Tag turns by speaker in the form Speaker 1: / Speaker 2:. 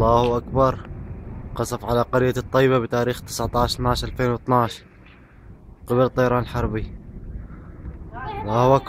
Speaker 1: الله أكبر. قصف على قرية الطيبة بتاريخ 19 12 2012 قبل طيران حربي الله أكبر.